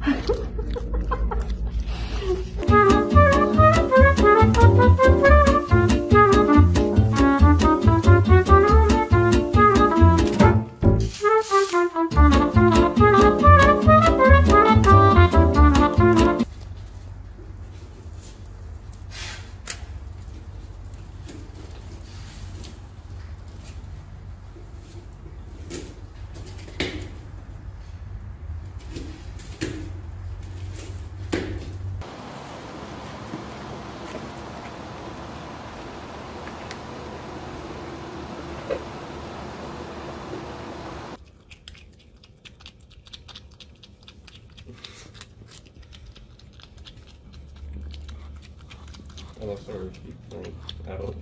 はい Unless our keep going out.